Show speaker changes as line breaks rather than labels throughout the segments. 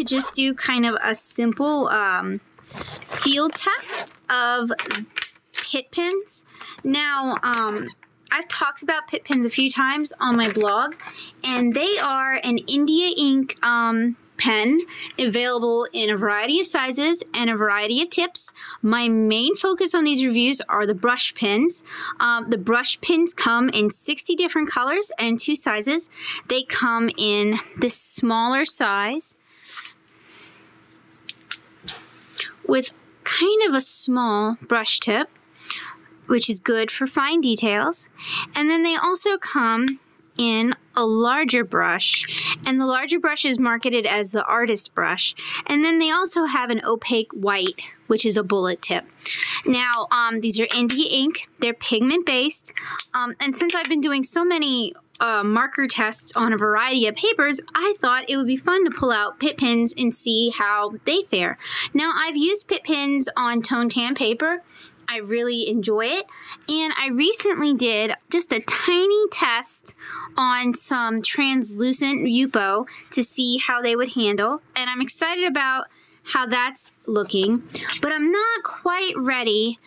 to just do kind of a simple um, field test of Pitt pens. Now, um, I've talked about Pitt pens a few times on my blog, and they are an India ink um, pen available in a variety of sizes and a variety of tips. My main focus on these reviews are the brush pens. Um, the brush pens come in 60 different colors and two sizes. They come in this smaller size with kind of a small brush tip which is good for fine details. And then they also come in a larger brush, and the larger brush is marketed as the artist brush. And then they also have an opaque white, which is a bullet tip. Now, um, these are India ink, they're pigment based, um, and since I've been doing so many uh, marker tests on a variety of papers, I thought it would be fun to pull out Pitt pens and see how they fare. Now, I've used Pitt pens on tone tan paper, I really enjoy it. And I recently did just a tiny test on some translucent Yupo to see how they would handle. And I'm excited about how that's looking, but I'm not quite ready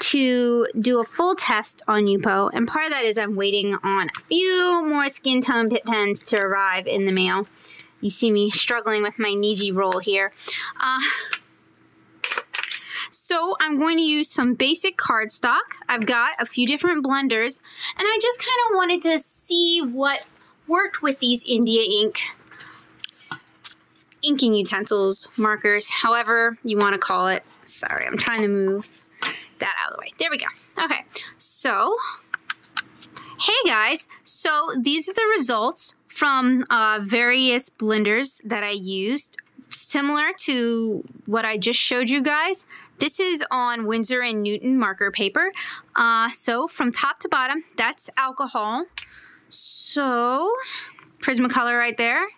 to do a full test on Yupo, and part of that is I'm waiting on a few more skin tone Pitt pens to arrive in the mail. You see me struggling with my Niji roll here. Uh, so I'm going to use some basic cardstock. I've got a few different blenders, and I just kind of wanted to see what worked with these India ink inking utensils, markers, however you want to call it. Sorry, I'm trying to move that out of the way. There we go. Okay, so hey guys, so these are the results from uh, various blenders that I used similar to what I just showed you guys. This is on Winsor & Newton marker paper. Uh, so from top to bottom, that's alcohol. So Prismacolor right there.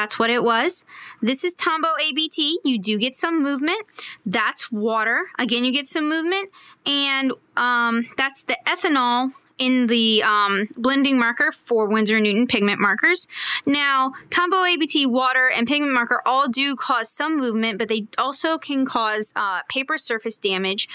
That's what it was. This is Tombow ABT. You do get some movement. That's water. Again, you get some movement. And um, that's the ethanol in the um, blending marker for Winsor Newton pigment markers. Now, Tombow ABT, water, and pigment marker all do cause some movement, but they also can cause uh, paper surface damage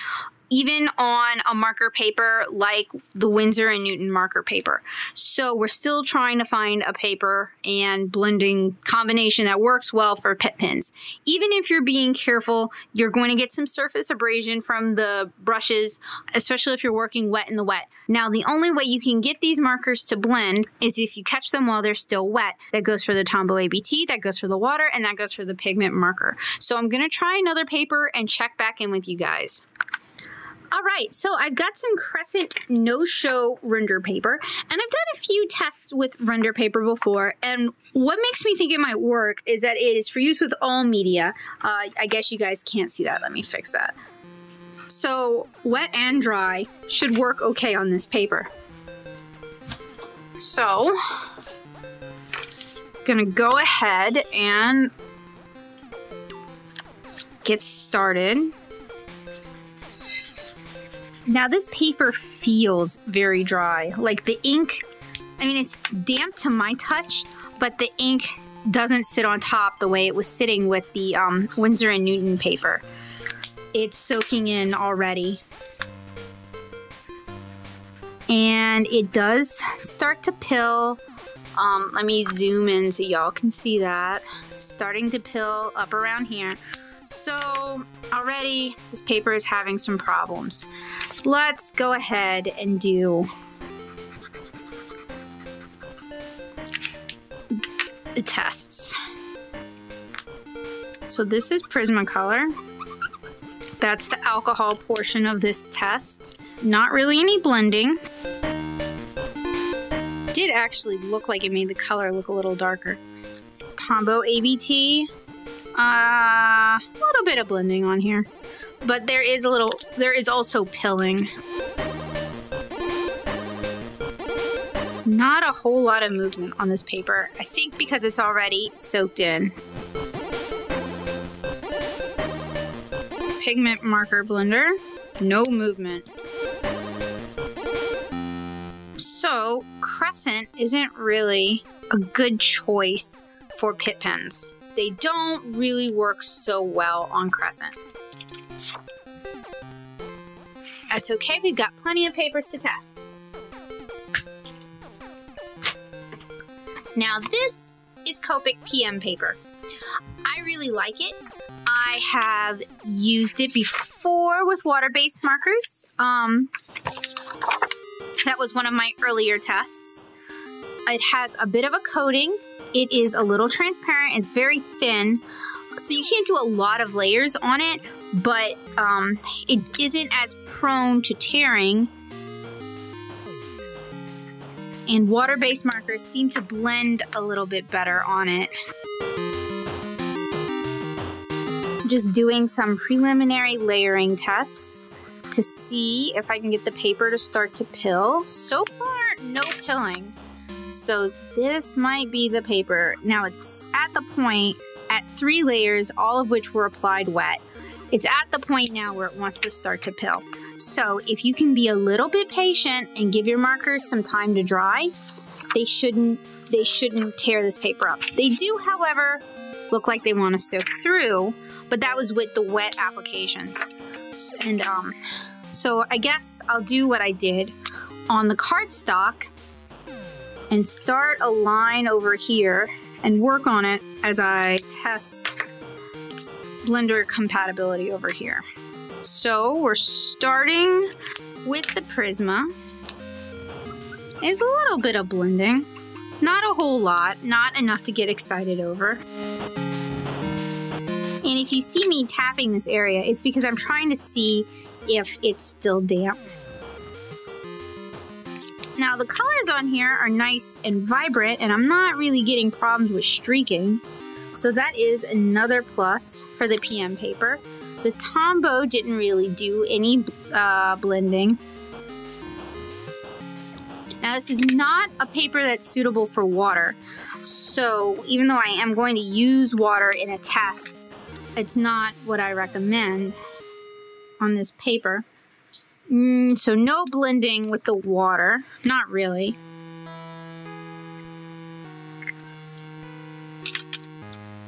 even on a marker paper like the Winsor and Newton marker paper. So we're still trying to find a paper and blending combination that works well for Pitt pens. Even if you're being careful, you're going to get some surface abrasion from the brushes, especially if you're working wet in the wet. Now, the only way you can get these markers to blend is if you catch them while they're still wet. That goes for the Tombow ABT, that goes for the water, and that goes for the pigment marker. So I'm going to try another paper and check back in with you guys. All right, so I've got some Crescent no-show Rendr paper, and I've done a few tests with render paper before, and what makes me think it might work is that it is for use with all media. Uh, I guess you guys can't see that. Let me fix that. So wet and dry should work okay on this paper. So, gonna go ahead and get started. Now this paper feels very dry. Like the ink, I mean, it's damp to my touch, but the ink doesn't sit on top the way it was sitting with the um, Winsor and Newton paper. It's soaking in already. And it does start to pill. Um, let me zoom in so y'all can see that. Starting to pill up around here. So already this paper is having some problems. Let's go ahead and do the tests. So this is Prismacolor. That's the alcohol portion of this test. Not really any blending. Did actually look like it made the color look a little darker. Tombow ABT. Uh, a little bit of blending on here. But there is a little, there is also pilling. Not a whole lot of movement on this paper. I think because it's already soaked in. Pigment marker blender. No movement. So, Crescent isn't really a good choice for Pitt pens. They don't really work so well on Crescent. That's okay, we've got plenty of papers to test. Now this is Copic PM paper. I really like it. I have used it before with water-based markers. Um, that was one of my earlier tests. It has a bit of a coating. It is a little transparent. It's very thin. So you can't do a lot of layers on it, but um, it isn't as prone to tearing. And water-based markers seem to blend a little bit better on it. Just doing some preliminary layering tests to see if I can get the paper to start to pill. So far, no pilling. So this might be the paper. Now it's at the point at three layers, all of which were applied wet. It's at the point now where it wants to start to pill. So if you can be a little bit patient and give your markers some time to dry, they shouldn't they shouldn't tear this paper up. They do, however, look like they want to soak through, but that was with the wet applications. And um, so I guess I'll do what I did on the cardstock and start a line over here and work on it as I test Blender compatibility over here. So we're starting with the Prisma. There's a little bit of blending. Not a whole lot, not enough to get excited over. And if you see me tapping this area, it's because I'm trying to see if it's still damp. Now the colors on here are nice and vibrant and I'm not really getting problems with streaking. So that is another plus for the PM paper. The Tombow didn't really do any uh, blending. Now this is not a paper that's suitable for water. So even though I am going to use water in a test, it's not what I recommend on this paper. Mm, so no blending with the water. Not really.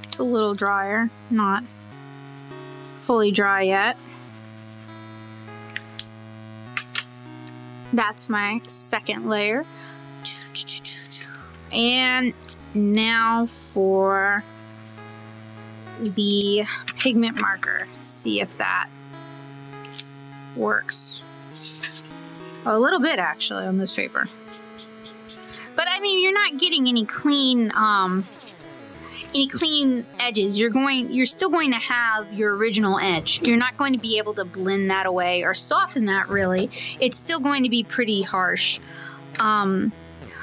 It's a little drier. Not fully dry yet. That's my second layer. And now for the pigment marker. See if that works. A little bit actually on this paper. But I mean, you're not getting any clean, um, any clean edges. You're going, you're still going to have your original edge. You're not going to be able to blend that away or soften that really. It's still going to be pretty harsh. Um,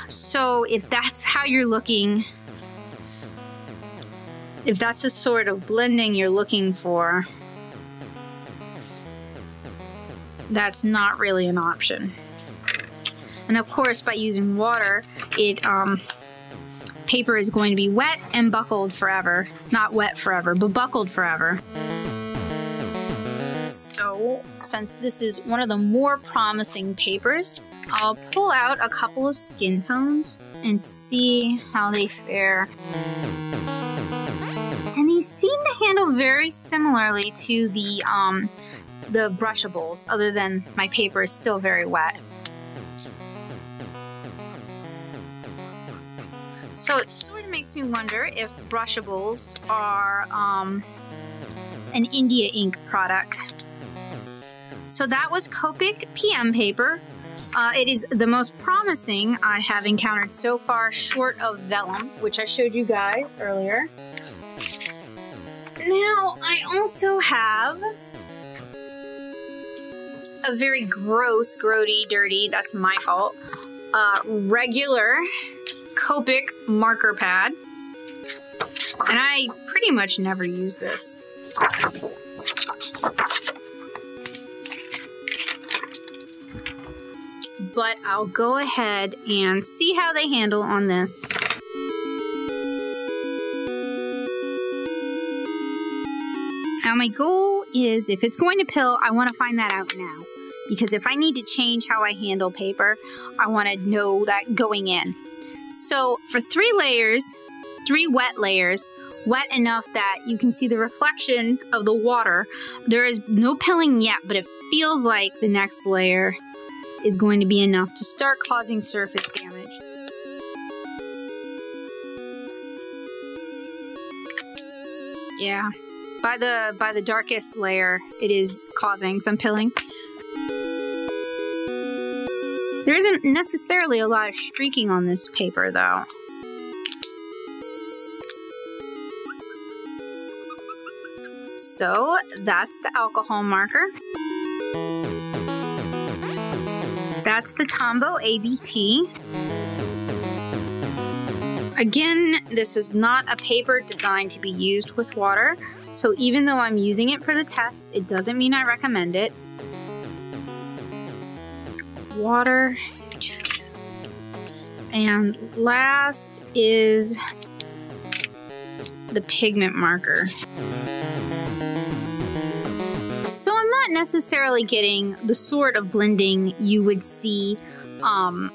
so if that's how you're looking if that's the sort of blending you're looking for, that's not really an option. And of course, by using water, it um, paper is going to be wet and buckled forever. Not wet forever, but buckled forever. So, since this is one of the more promising papers, I'll pull out a couple of skin tones and see how they fare And they seem to handle very similarly to the um, the brushables, other than my paper is still very wet. So it sort of makes me wonder if brushables are um, an India ink product. So that was Copic PM paper. Uh, it is the most promising I have encountered so far, short of vellum, which I showed you guys earlier. Now, I also have a very gross, grody, dirty, that's my fault, uh, regular Copic marker pad. And I pretty much never use this. But I'll go ahead and see how they handle on this. Now my goal is if it's going to pill, I want to find that out now. Because if I need to change how I handle paper, I want to know that going in. So for three layers, three wet layers, wet enough that you can see the reflection of the water. There is no pilling yet, but it feels like the next layer is going to be enough to start causing surface damage. Yeah, by the by the darkest layer, it is causing some pilling. There isn't necessarily a lot of streaking on this paper though. So that's the alcohol marker. That's the Tombow ABT. Again, this is not a paper designed to be used with water, so even though I'm using it for the test, it doesn't mean I recommend it. Water. And last is the pigment marker. So I'm not necessarily getting the sort of blending you would see um,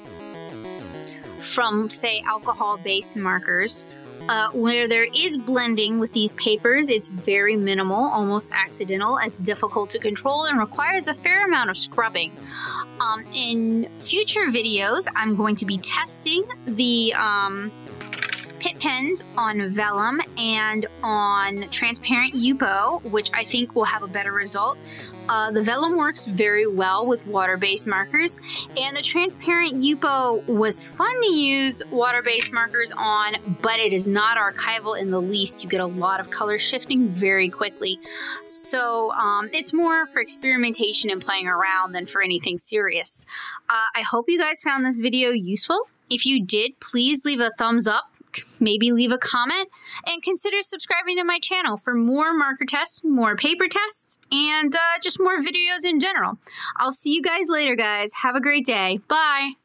from, say, alcohol-based markers. Uh, where there is blending with these papers, it's very minimal, almost accidental. It's difficult to control and requires a fair amount of scrubbing. Um, in future videos, I'm going to be testing the um, Pitt pens on vellum and on transparent Yupo, which I think will have a better result. Uh, the vellum works very well with water-based markers, and the transparent Yupo was fun to use water-based markers on, but it is not archival in the least. You get a lot of color shifting very quickly. So um, it's more for experimentation and playing around than for anything serious. Uh, I hope you guys found this video useful. If you did, please leave a thumbs up maybe leave a comment, and consider subscribing to my channel for more marker tests, more paper tests, and uh, just more videos in general. I'll see you guys later, guys. Have a great day. Bye.